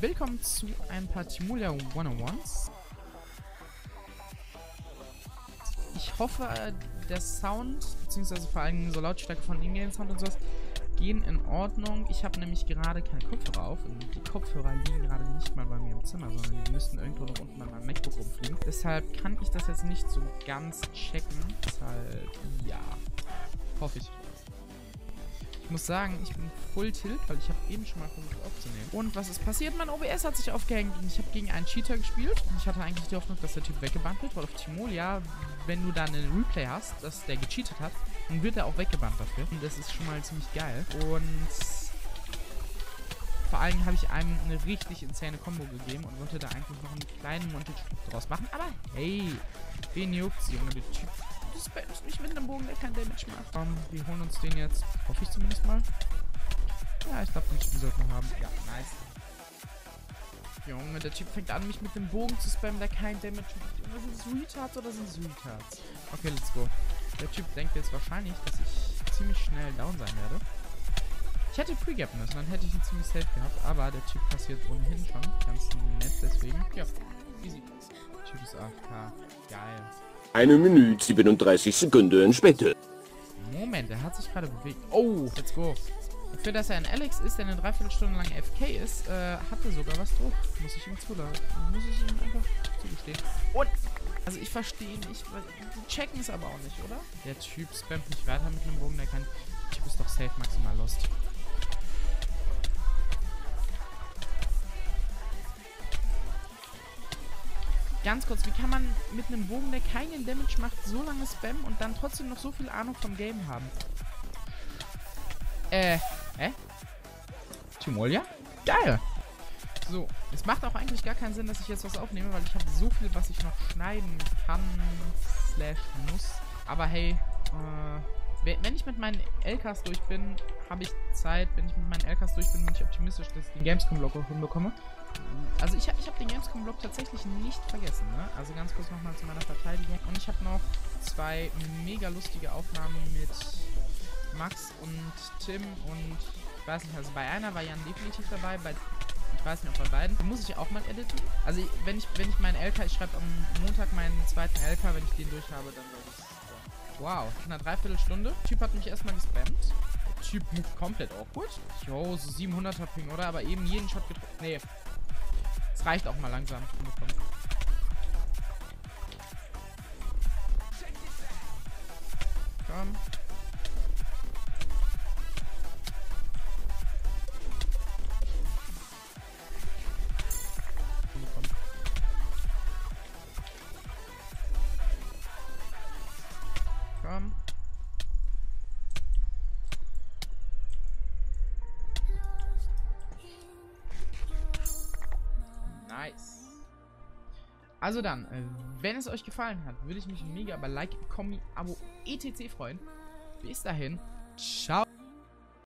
willkommen zu ein paar Timulia 101s. Ich hoffe, der Sound, beziehungsweise vor allem so Lautstärke von Ingame-Sound und sowas, gehen in Ordnung. Ich habe nämlich gerade keine Kopfhörer auf und die Kopfhörer liegen gerade nicht mal bei mir im Zimmer, sondern die müssten irgendwo noch unten an meinem MacBook rumfliegen. Deshalb kann ich das jetzt nicht so ganz checken. Deshalb, ja, hoffe ich. Ich muss sagen, ich bin Full Tilt, weil ich habe eben schon mal versucht aufzunehmen. Und was ist passiert? Mein OBS hat sich aufgehängt und ich habe gegen einen Cheater gespielt. Und ich hatte eigentlich die Hoffnung, dass der Typ weggebannt wird, weil auf Timolia, wenn du da einen Replay hast, dass der gecheatet hat, dann wird er auch weggebannt dafür. Und das ist schon mal ziemlich geil. Und vor allem habe ich einem eine richtig insane Combo gegeben und wollte da eigentlich noch einen kleinen Montage draus machen. Aber hey, wen juckt's, Junge, der Typ du spammst mich mit einem Bogen, der kein Damage macht. Um, wir holen uns den jetzt. Hoffe ich zumindest mal. Ja, ich glaube, den Typen sollten wir haben. Ja, nice. Junge, der Typ fängt an, mich mit dem Bogen zu spammen, der kein Damage macht. Junge, sind es Retards oder sind es Retards? Okay, let's go. Der Typ denkt jetzt wahrscheinlich, dass ich ziemlich schnell down sein werde. Ich hätte pre-gap müssen, dann hätte ich ihn ziemlich safe gehabt. Aber der Typ passiert ohnehin schon. Ganz nett, deswegen. Ja, easy. Typ ist AFK. Geil. Eine Minute 37 Sekunden später. Moment, er hat sich gerade bewegt. Oh, let's go. Dafür, dass er ein Alex ist, der eine Dreiviertelstunde lang FK ist, äh, hat er sogar was drauf. Muss ich ihm zulassen. Muss ich ihm einfach zugestehen. Und, also ich verstehe nicht, die checken es aber auch nicht, oder? Der Typ spammt nicht weiter mit einem Bogen, der kann... Der Typ ist doch safe maximal lost. Ganz kurz, wie kann man mit einem Bogen, der keinen Damage macht, so lange spammen und dann trotzdem noch so viel Ahnung vom Game haben? Äh, hä? Timolia? Geil! So, es macht auch eigentlich gar keinen Sinn, dass ich jetzt was aufnehme, weil ich habe so viel, was ich noch schneiden kann, slash muss. Aber hey, äh, wenn ich mit meinen LKs durch bin, habe ich Zeit. Wenn ich mit meinen LKs durch bin, bin ich optimistisch, dass ich den Gamescom-Block auch hinbekomme. Also ich, ich habe den Gamescom-Blog tatsächlich nicht vergessen, ne? Also ganz kurz nochmal zu meiner Verteidigung. Und ich habe noch zwei mega lustige Aufnahmen mit Max und Tim und ich weiß nicht, also bei einer war Jan definitiv dabei, bei ich weiß nicht, ob bei beiden. Muss ich auch mal editen. Also wenn ich, wenn ich meinen LK, ich schreibe am Montag meinen zweiten LK, wenn ich den durch habe, dann werde ich Wow, in einer Dreiviertelstunde. Typ hat mich erstmal gespammt. Typ komplett awkward. Jo, so 700er Ping, oder? Aber eben jeden Shot getroffen. Nee, es reicht auch mal langsam. Komm. Komm. Nice. Also dann, äh, wenn es euch gefallen hat, würde ich mich mega über Like, Kommi, Abo, etc. freuen. Bis dahin, ciao.